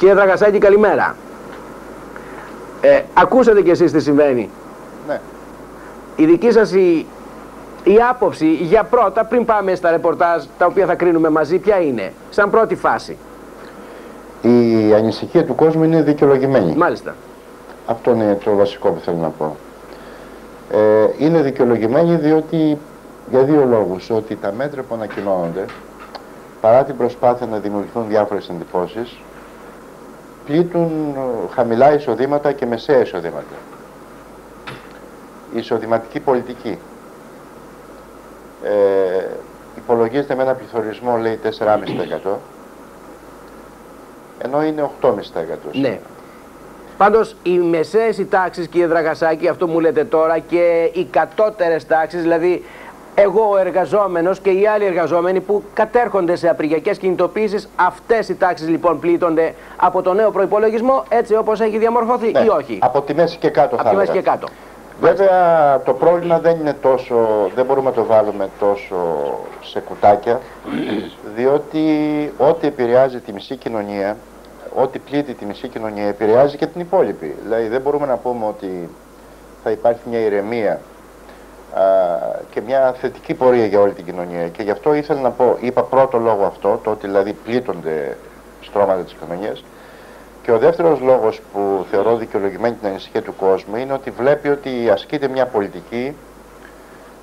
Κύριε Δραγασάκη, καλημέρα. Ε, ακούσατε κι εσείς τι συμβαίνει. Ναι. Η δική σας η, η άποψη για πρώτα, πριν πάμε στα ρεπορτάζ τα οποία θα κρίνουμε μαζί, ποια είναι, σαν πρώτη φάση. Η ανησυχία του κόσμου είναι δικαιολογημένη. Μάλιστα. Αυτό είναι το βασικό που θέλω να πω. Ε, είναι δικαιολογημένη διότι για δύο λόγους. Ότι τα μέτρα που ανακοινώνονται, παρά την προσπάθεια να δημιουργηθούν διάφορες εντυπώσεις, πλήττουν ε, χαμηλά εισοδήματα και μεσαία εισοδήματα. Η εισοδηματική πολιτική ε, υπολογίζεται με ένα πληθωρισμό λέει 4,5% ενώ είναι 8,5%. Ναι. Πάντως οι μεσαίες οι τάξεις κύριε Δραγασάκη, αυτό μου λέτε τώρα και οι κατώτερες τάξεις, δηλαδή εγώ ο εργαζόμενος και οι άλλοι εργαζόμενοι που κατέρχονται σε απριγιακές κινητοποίησεις, αυτές οι τάξεις λοιπόν πλήττονται από το νέο προϋπολογισμό έτσι όπως έχει διαμορφωθεί Ναι, ή όχι; Από τη μέση και κάτω Από θα τη μέση έλεγα. και κάτω. Βέβαια το πρόβλημα δεν είναι τόσο, δεν μπορούμε να το βάλουμε τόσο σε κουτάκια, διότι ό,τι επηρεάζει τη μισή κοινωνία, ό,τι πλήττει τη μισή κοινωνία επηρεάζει και την υπόλοιπη. Δηλαδή δεν μπορούμε να πούμε ότι θα υπάρχει μια ηρεμία α, και μια θετική πορεία για όλη την κοινωνία. Και γι' αυτό ήθελα να πω, είπα πρώτο λόγο αυτό, το ότι δηλαδή πλήττονται στρώματα της κοινωνίας, και ο δεύτερος λόγος που θεωρώ δικαιολογημένη την ανησυχία του κόσμου είναι ότι βλέπει ότι ασκείται μια πολιτική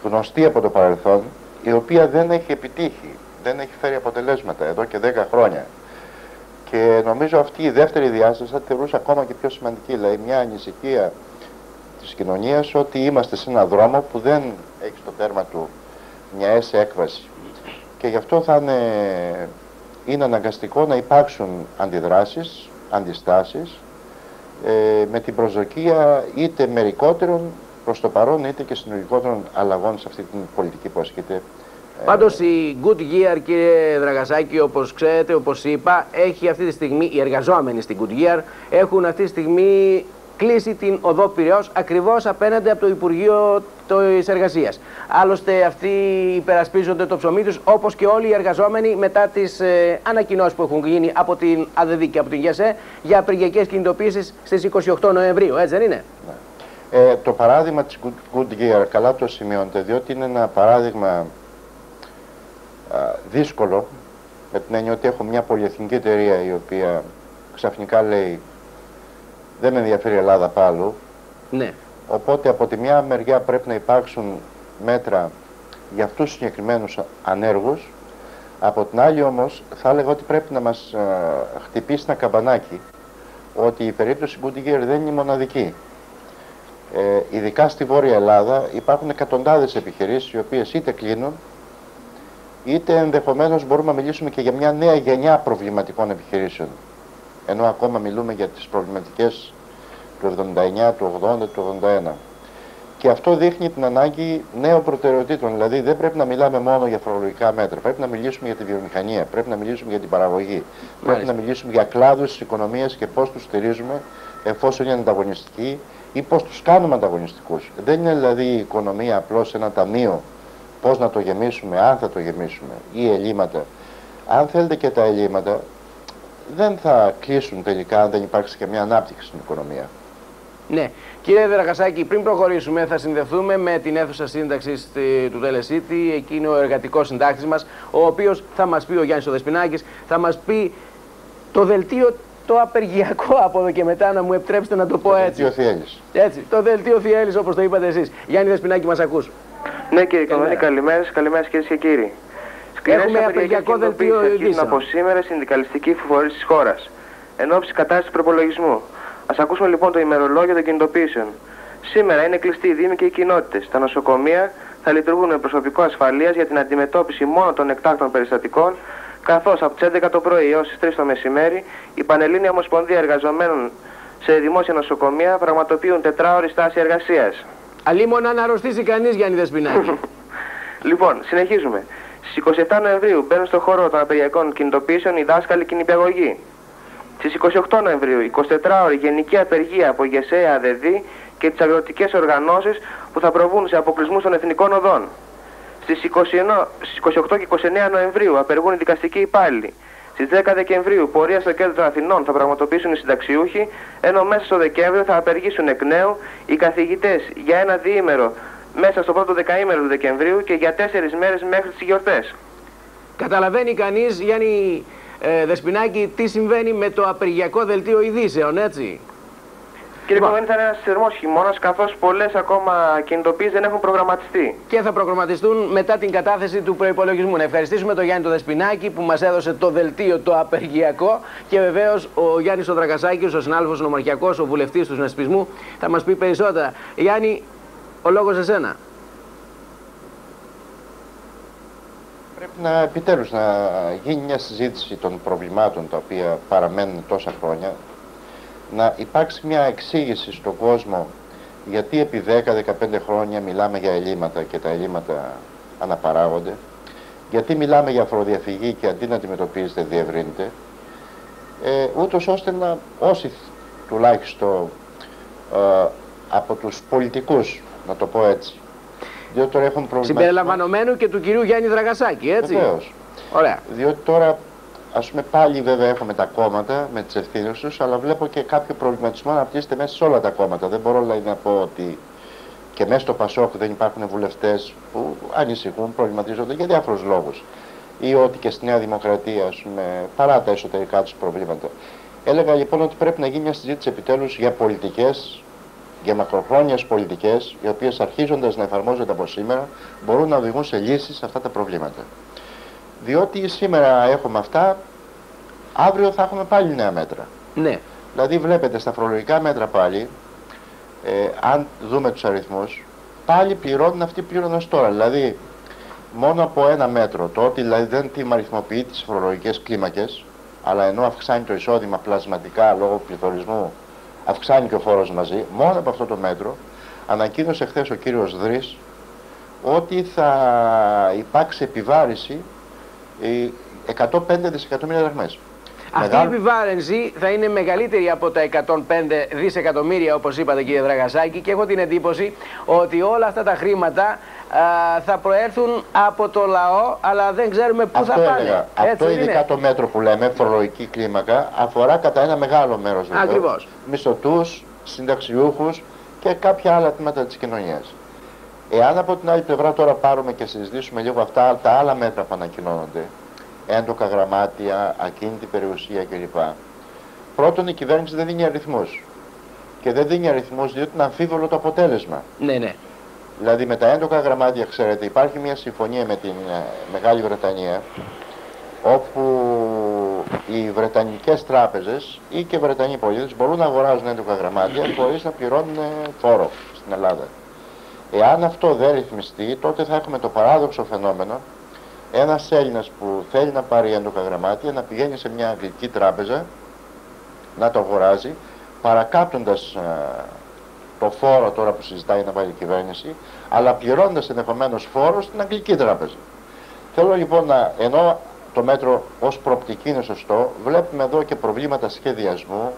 γνωστή από το παρελθόν, η οποία δεν έχει επιτύχει, δεν έχει φέρει αποτελέσματα εδώ και 10 χρόνια. Και νομίζω αυτή η δεύτερη διάσταση θα τη θεωρούσα ακόμα και πιο σημαντική, δηλαδή μια ανησυχία της κοινωνίας ότι είμαστε σε έναν δρόμο που δεν έχει στο τέρμα του μια αίσια έκβαση. Και γι' αυτό θα είναι, είναι αναγκαστικό να υπάρξουν αντιδράσεις, αντιστάσεις, ε, με την προσδοκία είτε μερικότερων προς το παρόν είτε και συνολικότερων αλλαγών σε αυτή την πολιτική που ασκείται. ε, Πάντως η Good Gear κύριε Δραγασάκη όπως ξέρετε, όπως είπα, έχει αυτή τη στιγμή, οι εργαζόμενοι στην Good Gear έχουν αυτή τη στιγμή κλείσει την οδό Πυραιός ακριβώς απέναντι από το Υπουργείο της Εργασίας. Άλλωστε αυτοί υπερασπίζονται το ψωμί τους όπως και όλοι οι εργαζόμενοι μετά τις ε, ανακοινώσεις που έχουν γίνει από την ΑΔΔ και από την ΓΕΣΕ για απεργιακές κινητοποίησεις στις 28 Νοεμβρίου, έτσι δεν είναι; Ε, το παράδειγμα της Good, Good Gear καλά το σημειώνεται διότι είναι ένα παράδειγμα α, δύσκολο με την έννοια ότι έχω μια πολυεθνική εταιρεία η οποία ξαφνικά λέει δεν με ενδιαφέρει η Ελλάδα πάλι Ναι. οπότε από τη μια μεριά πρέπει να υπάρξουν μέτρα για αυτούς τους συγκεκριμένους ανέργους από την άλλη όμως θα έλεγα ότι πρέπει να μας α, χτυπήσει ένα καμπανάκι ότι η περίπτωση Good Gear δεν είναι η μοναδική. Ε, ειδικά στη Βόρεια Ελλάδα υπάρχουν εκατοντάδες επιχειρήσεις οι οποίες είτε κλείνουν είτε ενδεχομένως μπορούμε να μιλήσουμε και για μια νέα γενιά προβληματικών επιχειρήσεων. Ενώ ακόμα μιλούμε για τις προβληματικές του 79, του 80, του 81. Και αυτό δείχνει την ανάγκη νέων προτεραιοτήτων. Δηλαδή δεν πρέπει να μιλάμε μόνο για φορολογικά μέτρα. Πρέπει να μιλήσουμε για τη βιομηχανία, πρέπει να μιλήσουμε για την παραγωγή. Πρέπει να μιλήσουμε για κλάδους της οικονομίας και πώς τους στηρίζουμε εφόσον είναι ανταγωνιστικοί ή πώς τους κάνουμε ανταγωνιστικούς. Δεν είναι δηλαδή η οικονομία απλώς ένα ταμείο πώς να το γεμίσουμε, αν θα το γεμίσουμε ή ελλείμματα. Αν θέλετε και τα ελλείμματα δεν θα κλείσουν τελικά αν δεν υπάρξει και μια ανάπτυξη στην οικονομία. Ναι. Κύριε Δραγασάκη, πριν προχωρήσουμε, θα συνδεθούμε με την αίθουσα σύνταξης του Τελεσίτη. Εκεί είναι ο εργατικός συντάκτης μας, ο οποίος θα μας πει, ο Γιάννης Οδεσπινάκη, θα μας πει το δελτίο το απεργιακό από εδώ και μετά, να μου επιτρέψετε να το πω έτσι. Δελτίο Θιέλης. Έτσι, το δελτίο Θιέλης όπως το είπατε εσείς. Γιάννη Δεσπινάκη μας ακούς. Ναι κύριε Καβανή, Καλημέρα. καλημέρες, καλημέρα κυρίες και κύριοι. Σκληρές Έχουμε απεργιακές απεργιακό δελτίο κινητοποίησεις αρχίζουν ειδήσεων. από σήμερα συνδικαλιστικοί φορεί της χώρας. Εν ώψη κατάστασης προπολογισμού. Α ακούσουμε λοιπόν το ημερολόγιο των κινητοποιήσεων. Σήμερα είναι κλειστοί οι Δήμοι και οι κοινότητες. Τα νοσοκομεία θα λειτουργούν με προσωπικό ασφαλείας για την αντιμετώπιση μόνο των εκτάκτων περιστατικών, καθώς από τις 11 το πρωί έως τις 3 το μεσημέρι η Πανελλήνια Ομοσπονδία Εργαζομένων σε δημόσια νοσοκομεία πραγματοποιούν τετράωρη στάση εργασίας. Αλίμονα να αρρωστήσει κανείς Γιάννη Δεσπινάκη. Λοιπόν, συνεχίζουμε. Στις 27 Νοεμβρίου μπαίνουν στο χώρο των απεργιακών κινητοποιήσεων οι δάσκαλοι και η νηπιαγωγοί. Στις 28 Νοεμβρίου, 24ωρη γενική απεργία από ΓΕΣΕ, ΑΔΔ και τις αγροτικές οργανώσεις που θα προβούν σε αποκλεισμούς των εθνικών οδών. Στις 28 και 29 Νοεμβρίου απεργούν οι δικαστικοί υπάλληλοι. Στις 10 Δεκεμβρίου, πορεία στο κέντρο των Αθηνών θα πραγματοποιήσουν οι συνταξιούχοι, ενώ μέσα στο Δεκέμβριο θα απεργήσουν εκ νέου οι καθηγητές για ένα διήμερο μέσα στο πρώτο δεκαήμερο του Δεκεμβρίου και για τέσσερις μέρες μέχρι τις γιορτές. Καταλαβαίνει κανείς, Γιάννη ε, Δεσπινάκη, τι συμβαίνει με το απεργιακό δελτίο ειδήσεων, έτσι; Κύριε Λοιπόν. Κομμένης, θα είναι ένας θερμός χειμώνας, καθώς πολλές ακόμα κινητοποιήσει δεν έχουν προγραμματιστεί. Και θα προγραμματιστούν μετά την κατάθεση του προπολογισμού. Να ευχαριστήσουμε τον Γιάννη τον Δεσπινάκη που μας έδωσε το δελτίο το απεργιακό και βεβαίως ο Γιάννης ο Δρακασάκης, ο συνάδελφο νομαρχιακός, ο βουλευτής του συνασπισμού, θα μας πει περισσότερα. Γιάννη, ο λόγος σε σένα. Πρέπει να επιτέλους να γίνει μια συζήτηση των προβλημάτων τα οποία παραμένουν τόσα χρόνια, να υπάρξει μια εξήγηση στον κόσμο γιατί επί 10-15 χρόνια μιλάμε για ελλείμματα και τα ελλείμματα αναπαράγονται, γιατί μιλάμε για φοροδιαφυγή και αντί να αντιμετωπίζεται διευρύνεται, ε, ούτως ώστε να όσοι τουλάχιστον ε, από τους πολιτικούς, να το πω έτσι, διότι τώρα έχουν προβληματισμό. Συμπεριλαμβανομένου και του κυρίου Γιάννη Δραγασάκη, έτσι. Βεβαίως. Ωραία. Διότι τώρα, ας πούμε, πάλι βέβαια έχουμε τα κόμματα με τις ευθύνες τους, αλλά βλέπω και κάποιο προβληματισμό να αναπτύσσεται μέσα σε όλα τα κόμματα. Δεν μπορώ δηλαδή, να πω ότι και μέσα στο Πασόκ δεν υπάρχουν βουλευτές που ανησυχούν, προβληματίζονται για διάφορους λόγους. Ή ότι και στη Νέα Δημοκρατία, ας πούμε, παρά τα εσωτερικά τους προβλήματα. Έλεγα λοιπόν ότι πρέπει να γίνει μια συζήτηση επιτέλους για πολιτικές, για μακροχρόνιες πολιτικές, οι οποίες αρχίζοντας να εφαρμόζονται από σήμερα, μπορούν να οδηγούν σε λύσεις σε αυτά τα προβλήματα. Διότι σήμερα έχουμε αυτά, αύριο θα έχουμε πάλι νέα μέτρα. Ναι. Δηλαδή βλέπετε στα φορολογικά μέτρα πάλι, ε, αν δούμε τους αριθμούς, πάλι πληρώνουν αυτοί που πλήρωναν ως τώρα. Δηλαδή μόνο από ένα μέτρο, το ότι δηλαδή δεν τιμαριθμοποιεί τις φορολογικές κλίμακες, αλλά ενώ αυξάνει το εισόδημα πλασματικά λόγω πληθωρισμού, αυξάνει και ο φόρος μαζί, μόνο από αυτό το μέτρο, ανακοίνωσε χθες ο κύριος Δρής ότι θα υπάρξει επιβάρηση ε, 105 δισεκατομμύρια δραχμές. Αυτή Μεγάλο- η επιβάρυνση θα είναι μεγαλύτερη από τα 105 δισεκατομμύρια όπως είπατε κύριε Δραγασάκη και έχω την εντύπωση ότι όλα αυτά τα χρήματα α, θα προέρθουν από το λαό αλλά δεν ξέρουμε πού Αυτό θα πάνε. έλεγα. Έτσι Αυτό δεν ειδικά είναι. το μέτρο που λέμε, φορολογική κλίμακα, αφορά κατά ένα μεγάλο μέρος βεβαίως, Ακριβώς. μισθωτούς, συνταξιούχους και κάποια άλλα τμήματα της κοινωνίας. Εάν από την άλλη πλευρά τώρα πάρουμε και συζητήσουμε λίγο αυτά τα άλλα μέτρα που ανακοινώνονται, έντοκα γραμμάτια, ακίνητη περιουσία κλπ. Πρώτον, η κυβέρνηση δεν δίνει αριθμούς. Και δεν δίνει αριθμούς διότι είναι αμφίβολο το αποτέλεσμα. Ναι, ναι. Δηλαδή με τα έντοκα γραμμάτια, ξέρετε, υπάρχει μια συμφωνία με την ε, Μεγάλη Βρετανία όπου οι Βρετανικές τράπεζες ή και Βρετανοί πολίτες μπορούν να αγοράζουν έντοκα γραμμάτια χωρίς να πληρώνουν ε, φόρο στην Ελλάδα. Εάν αυτό δεν ρυθμιστεί, τότε θα έχουμε το παράδοξο φαινόμενο ένας Έλληνας που θέλει να πάρει έντοκα γραμμάτια να πηγαίνει σε μια αγγλική τράπεζα να το αγοράζει παρακάπτοντας ε, το φόρο τώρα που συζητάει να βάλει η κυβέρνηση, αλλά πληρώνοντας ενδεχομένως φόρο στην Αγγλική Τράπεζα. Θέλω λοιπόν να, ενώ το μέτρο ως προοπτική είναι σωστό, βλέπουμε εδώ και προβλήματα σχεδιασμού,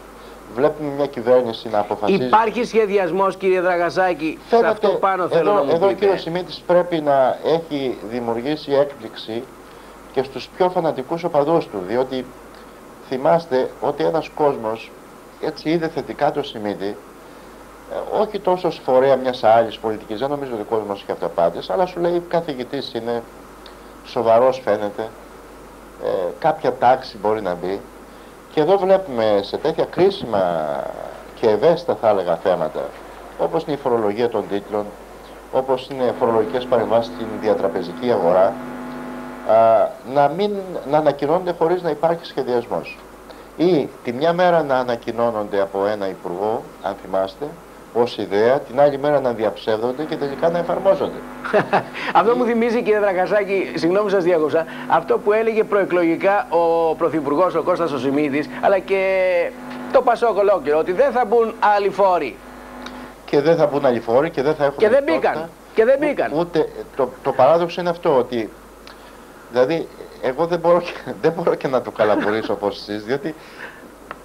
βλέπουμε μια κυβέρνηση να αποφασίζει. Υπάρχει σχεδιασμός κύριε Δραγασάκη, σε Φαίνεται, αυτό πάνω θέλω εδώ, να μου εδώ ο πείτε. κύριος Σιμίτης πρέπει να έχει δημιουργήσει έκπληξη και στους πιο φανατικούς οπαδούς του, διότι θυμάστε ότι ένας κόσμος έτσι είδε θετικά το Σιμίτη, ε, όχι τόσο ως φορέα μιας άλλης πολιτικής, δεν νομίζω ότι ο κόσμος έχει αυταπάτες, αλλά σου λέει καθηγητής είναι, σοβαρός φαίνεται, ε, κάποια τάξη μπορεί να μπει. Και εδώ βλέπουμε σε τέτοια κρίσιμα και ευαίσθητα θα έλεγα θέματα, όπως είναι η φορολογία των τίτλων, όπως είναι φορολογικές παρεμβάσεις στην διατραπεζική αγορά, α, να, μην, να ανακοινώνονται χωρίς να υπάρχει σχεδιασμός. Ή τη μια μέρα να ανακοινώνονται από ένα υπουργό, αν θυμάστε, ως ιδέα, την άλλη μέρα να διαψεύδονται και τελικά να εφαρμόζονται. αυτό μου θυμίζει κύριε Δραγασάκη, συγγνώμη σας διάκοψα, αυτό που έλεγε προεκλογικά ο Πρωθυπουργός ο Κώστας Οσημίδης, αλλά και το Πασόκ ολόκληρο, ότι δεν θα μπουν άλλοι φόροι. Και δεν θα μπουν άλλοι φόροι και δεν θα έχουν Και δεν δυνατότητα μπήκαν. Και δεν μπήκαν. Ούτε, το, το παράδοξο είναι αυτό ότι δηλαδή εγώ δεν μπορώ και, δεν μπορώ και να το καλαπορίσω όπως εσείς διότι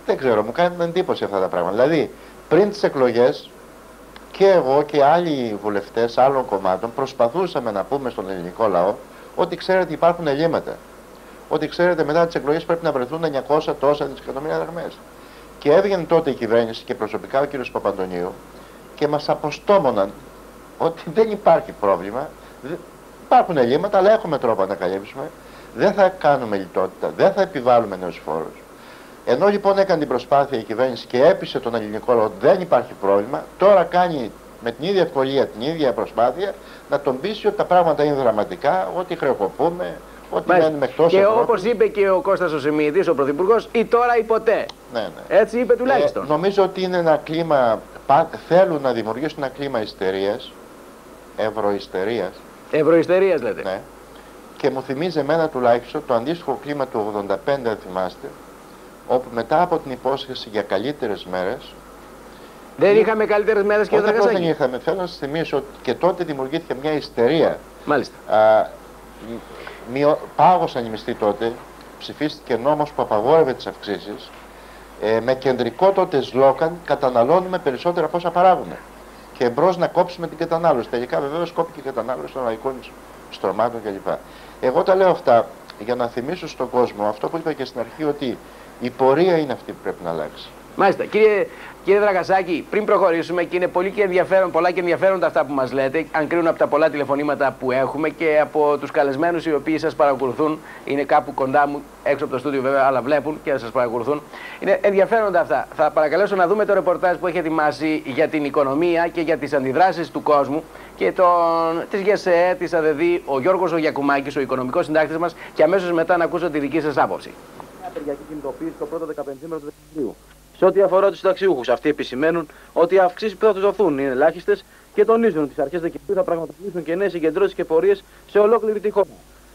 δεν ξέρω μου κάνει εντύπωση αυτά τα πράγματα δηλαδή πριν τις εκλογές και εγώ και άλλοι βουλευτές άλλων κομμάτων προσπαθούσαμε να πούμε στον ελληνικό λαό ότι ξέρετε υπάρχουν ελλείμματα ότι ξέρετε μετά τις εκλογές πρέπει να βρεθούν 900 τόσα δισεκατομμύρια δραχμές. Και έβγαινε τότε η κυβέρνηση και προσωπικά ο κ. Παπαντονίου και μας αποστόμωναν ότι δεν υπάρχει πρόβλημα, υπάρχουν ελλείμματα, αλλά έχουμε τρόπο να καλύψουμε. Δεν θα κάνουμε λιτότητα, δεν θα επιβάλλουμε νέους φόρους. Ενώ λοιπόν έκανε την προσπάθεια η κυβέρνηση και έπεισε τον ελληνικό λαό ότι δεν υπάρχει πρόβλημα, τώρα κάνει με την ίδια ευκολία, την ίδια προσπάθεια να τον πείσει ότι τα πράγματα είναι δραματικά, ότι χρεοκοπούμε, ότι μένουμε εκτός Και όπως είπε και ο Κώστας ο Σεμίδης, ο Πρωθυπουργός, ή τώρα ή ποτέ. Ναι, ναι. Έτσι είπε τουλάχιστον. Ε, νομίζω ότι είναι ένα κλίμα, θέλουν να δημιουργήσουν ένα κλίμα ιστερίας, ευρωιστερίας. Ευρωιστερίας λέτε. Ναι. Και μου θυμίζει εμένα τουλάχιστον το αντίστοιχο κλίμα του 85, αν θυμάστε, όπου μετά από την υπόσχεση για καλύτερες μέρες. Δεν είχαμε καλύτερες μέρες και δεν δεν είχαμε. Θέλω να σας θυμίσω ότι και τότε δημιουργήθηκε μια ιστερία. Μάλιστα. Α, μειω, πάγωσαν οι μισθοί τότε, ψηφίστηκε νόμος που απαγόρευε τις αυξήσεις, ε, με κεντρικό τότε σλόκαν καταναλώνουμε περισσότερα από όσα παράγουμε. Και εμπρός να κόψουμε την κατανάλωση. Τελικά βεβαίως κόπηκε η κατανάλωση των λαϊκών στρωμάτων κλπ. Εγώ τα λέω αυτά για να θυμίσω στον κόσμο αυτό που είπα και στην αρχή ότι η πορεία είναι αυτή που πρέπει να αλλάξει. Μάλιστα. Κύριε, κύριε Δραγασάκη, πριν προχωρήσουμε και είναι πολύ και ενδιαφέρον, πολλά και ενδιαφέροντα αυτά που μας λέτε, αν κρίνουν από τα πολλά τηλεφωνήματα που έχουμε και από τους καλεσμένους οι οποίοι σας παρακολουθούν, είναι κάπου κοντά μου, έξω από το στούντιο βέβαια, αλλά βλέπουν και σας παρακολουθούν. Είναι ενδιαφέροντα αυτά. Θα παρακαλέσω να δούμε το ρεπορτάζ που έχει ετοιμάσει για την οικονομία και για τις αντιδράσεις του κόσμου και τον, της ΓΕΣΕ, της ΑΔΔ, ο Γιώργος ο Γιακουμάκης, ο οικονομικός συντάκτης μας και αμέσως μετά να ακούσω τη δική σας άποψη. Κινητοποίηση το πρώτο 15 του Δεκεμβρίου. Σε ό,τι αφορά τους συνταξιούχους, αυτοί επισημαίνουν ότι οι αυξήσεις που θα τους δοθούν είναι ελάχιστες και τονίζουν ότι τις αρχές Δεκεμβρίου θα πραγματοποιήσουν και νέες συγκεντρώσεις και πορείες σε ολόκληρη τη χώρα.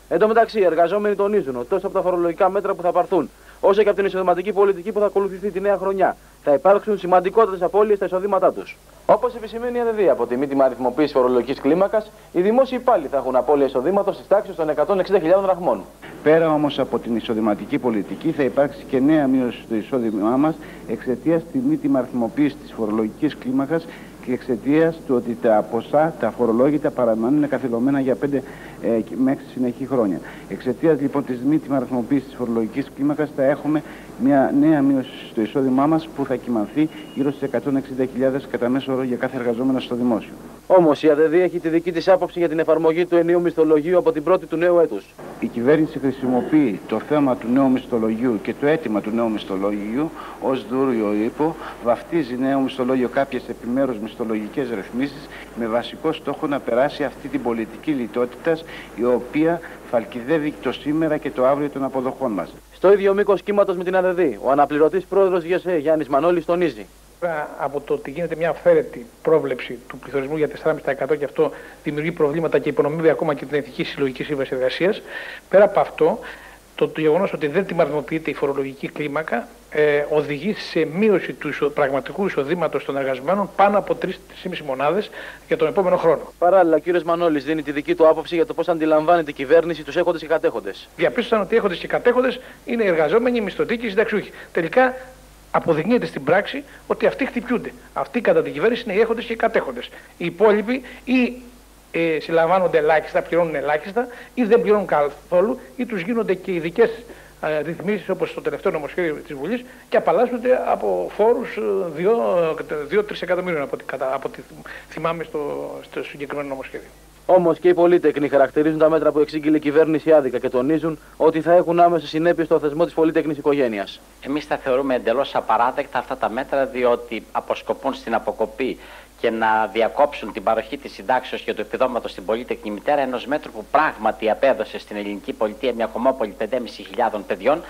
Εν τω μεταξύ, οι εργαζόμενοι τονίζουν ότι τόσο από τα φορολογικά μέτρα που θα πάρθουν, όσο και από την εισοδηματική πολιτική που θα ακολουθηθεί τη νέα χρονιά, θα υπάρξουν σημαντικότερες απώλειες στα εισοδήματά τους. Όπως επισημαίνει η ΑΔΔ από τη μήνυμα αριθμοποίηση φορολογικής κλίμακας, οι δημόσιοι υπάλληλοι θα έχουν απώλεια εισοδήματος στι τάξει των 160.000 δραχμών. Πέρα όμως από την εισοδηματική πολιτική, θα υπάρξει και νέα μείωση στο εισόδημά μας εξαιτίας της μήνυμα αριθμοποίησης της φορολογικής κλίμακας και εξαιτίας του ότι τα ποσά, τα φορολόγητα παραμένουν καθυλωμένα για πέντε ε, μέχρι συνεχή χρόνια. Εξαιτίας λοιπόν της μη αριθμοποίηση της φορολογικής κλίμακας θα έχουμε μια νέα μείωση στο εισόδημά μας που θα κοιμανθεί γύρω στις 160.000 κατά μέσο όρο για κάθε εργαζόμενο στο δημόσιο. Όμως η ΑΔΔ έχει τη δική της άποψη για την εφαρμογή του ενίου μισθολογίου από την πρώτη του νέου έτους. Η κυβέρνηση χρησιμοποιεί το θέμα του νέου μισθολογίου και το αίτημα του νέου μισθολογίου ως δούριο ύπο, βαφτίζει νέο μισθολόγιο κάποιες επιμέρους μισθολογικές ρυθμίσεις με βασικό στόχο να περάσει αυτή την πολιτική λιτότητα η οποία φαλκιδεύει το σήμερα και το αύριο των αποδοχών μας. Στο ίδιο μήκος κύματος με την ΑΔΔ, ο αναπληρωτής πρόεδρος ΓΕΣΕ Γιάννης Μανώλης τονίζει. Από το ότι γίνεται μια αυθαίρετη πρόβλεψη του πληθωρισμού για 4,5% και αυτό δημιουργεί προβλήματα και υπονομεύει ακόμα και την Εθνική Συλλογική Σύμβαση Εργασίας. Πέρα από αυτό, το, το γεγονός ότι δεν τιμαρνοποιείται η φορολογική κλίμακα ε, οδηγεί σε μείωση του πραγματικού εισοδήματος των εργαζομένων πάνω από 3-3,5 μονάδες για τον επόμενο χρόνο. Παράλληλα, ο κ. Μανώλης δίνει τη δική του άποψη για το πώς αντιλαμβάνεται η κυβέρνηση τους έχοντες και κατέχοντες. Διαπίστωσαν ότι οι έχοντες και κατέχοντες είναι εργαζόμενοι, μισθωτοί και συνταξιούχοι. Τελικά αποδεικνύεται στην πράξη ότι αυτοί χτυπιούνται. Αυτοί κατά την κυβέρνηση είναι οι έχοντες και οι κατέχοντες. Οι υπόλοιποι ή ε, συλλαμβάνονται ελάχιστα, πληρώνουν ελάχιστα ή δεν πληρώνουν καθόλου ή τους γίνονται και ειδικές ε, ρυθμίσεις όπως το τελευταίο νομοσχέδιο της Βουλής και απαλλάσσονται από φόρους 2-3 ε, εκατομμύρια από, από ό,τι θυμάμαι στο, στο συγκεκριμένο νομοσχέδιο. Όμως και οι πολίτεκνοι χαρακτηρίζουν τα μέτρα που εξήγηλε η κυβέρνηση άδικα και τονίζουν ότι θα έχουν άμεσες συνέπειες στο θεσμό της πολίτεκνη οικογένειας. Εμείς τα θεωρούμε εντελώς απαράδεκτα αυτά τα μέτρα, διότι αποσκοπούν στην αποκοπή και να διακόψουν την παροχή της συντάξεως και του επιδόματος στην πολίτεκνη μητέρα, ενός μέτρου που πράγματι απέδωσε στην ελληνική πολιτεία μια κομμόπολη 5.500 παιδιών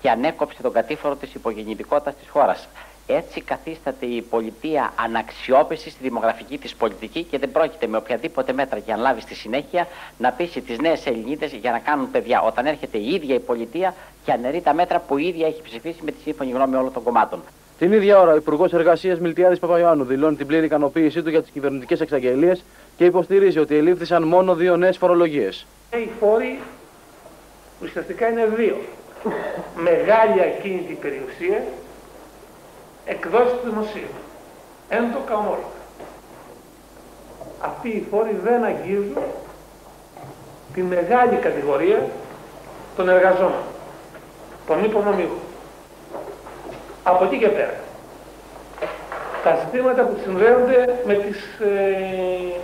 και ανέκοψε τον κατήφορο της υπογεννητικότητας της χώρας. Έτσι καθίσταται η πολιτεία αναξιόπιστη στη δημογραφική της πολιτική και δεν πρόκειται με οποιαδήποτε μέτρα για να λάβει στη συνέχεια να πείσει τις νέες Ελληνίδες για να κάνουν παιδιά. Όταν έρχεται η ίδια η πολιτεία και αναιρεί τα μέτρα που η ίδια έχει ψηφίσει με τη σύμφωνη γνώμη όλων των κομμάτων. Την ίδια ώρα, ο Υπουργός Εργασίας Μιλτιάδης Παπαϊωάννου δηλώνει την πλήρη ικανοποίησή του για τις κυβερνητικές εξαγγελίες και υποστηρίζει ότι ελήφθησαν μόνο δύο νέες φορολογίες. Οι φόροι ουσιαστικά είναι δύο. Μεγάλη ακίνητη περιουσία, εκδόσεις του δημοσίου. Έντοκα ομόλογα. Αυτοί οι φόροι δεν αγγίζουν τη μεγάλη κατηγορία τον εργαζόμενο, τον υπονομικό. Από εκεί και πέρα. Τα ζητήματα που συνδέονται με τις ε,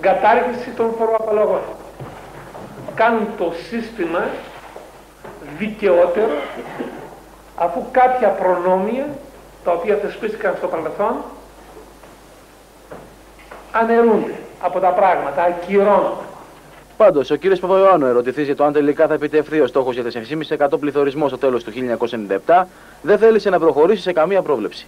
κατάργηση των φοροαπαλλαγών. Κάνουν το σύστημα δικαιότερο αφού κάποια προνόμια τα οποία θεσπίστηκαν στο παρελθόν αναιρούνται από τα πράγματα, ακυρώνονται. Πάντως, ο κύριος Παπαϊωάννου ερωτηθείς για το αν τελικά θα επιτευχθεί ο στόχος για 4,5% πληθωρισμός στο τέλος του 1997, δεν θέλησε να προχωρήσει σε καμία πρόβλεψη.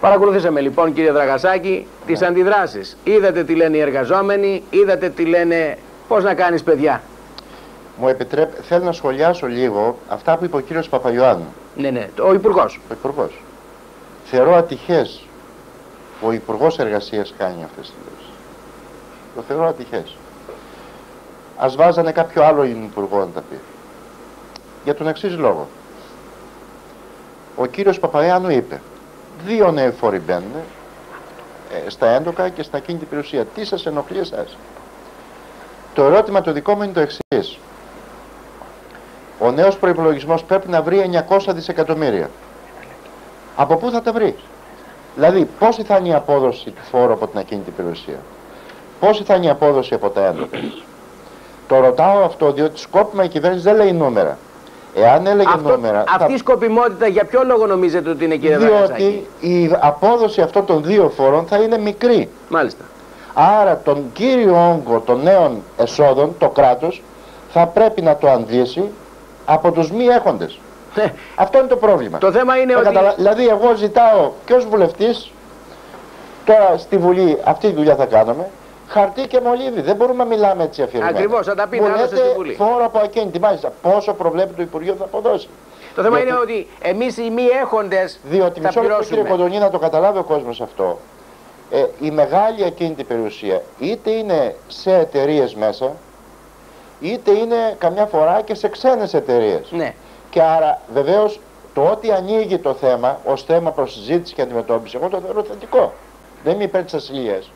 Παρακολουθήσαμε λοιπόν κύριε Δραγασάκη τις αντιδράσεις. Είδατε τι λένε οι εργαζόμενοι, είδατε τι λένε πώς να κάνεις παιδιά. Μου επιτρέπ... Θέλω να σχολιάσω λίγο αυτά που είπε ο κύριος Παπαϊωάννου. Ναι, ναι, ο Υπουργός. Ο Υπουργός. Θεωρώ ατυχές που ο Υπουργός Εργασίας κάνει αυτές τις δηλώσεις. Το θεωρώ ατυχές. Ας βάζανε κάποιο άλλο Υπουργό να τα πει. Για τον εξής λόγο. Ο κύριος Παπαϊωάννου είπε δύο νέοι φόροι μπαίνουν ε, στα έντοκα και στην ακίνητη περιουσία. Τι σας ενοχλεί εσάς; Το ερώτημα το δικό μου είναι το εξής. Ο νέος προϋπολογισμός πρέπει να βρει 900 δισεκατομμύρια. Από πού θα τα βρεις; Δηλαδή, πόση θα είναι η απόδοση του φόρου από την ακίνητη περιουσία; Πόση θα είναι η απόδοση από τα έντοκα. Το ρωτάω αυτό διότι σκόπιμα η κυβέρνηση δεν λέει νούμερα. Εάν έλεγε Αυτό, νούμερα. αυτή θα- η σκοπιμότητα για ποιο λόγο νομίζετε ότι είναι κύριε διότι Δραγασάκη. η απόδοση αυτών των δύο φόρων θα είναι μικρή. Μάλιστα. Άρα τον κύριο όγκο των νέων εσόδων, το κράτος, θα πρέπει να το αντλήσει από τους μη έχοντες. Ε, Αυτό είναι το πρόβλημα. Το θέμα είναι Το ότι... καταλα- Δηλαδή εγώ ζητάω και ως βουλευτής, τώρα στη Βουλή αυτή τη δουλειά θα κάνουμε, χαρτί και μολύβι. Δεν μπορούμε να μιλάμε έτσι αφηρημένα. Ακριβώς, θα τα πείτε Μου άλλωστε λέτε στη Βουλή. φόρο από ακίνητη. Μάλιστα, πόσο προβλέπει το Υπουργείο θα αποδώσει. Το θέμα Γιατί- είναι ότι εμείς οι μη έχοντες Διότι θα μισό λεπτό κύριε πληρώσουμε. Κοντονή να το καταλάβει ο κόσμος αυτό. Ε, η μεγάλη ακίνητη περιουσία είτε είναι σε εταιρείες μέσα, είτε είναι καμιά φορά και σε ξένες εταιρείες. Ναι. Και άρα βεβαίως το ότι ανοίγει το θέμα ως θέμα προς συζήτηση και αντιμετώπιση, εγώ το θεωρώ θετικό. Δεν είμαι υπέρ της ασυλίας.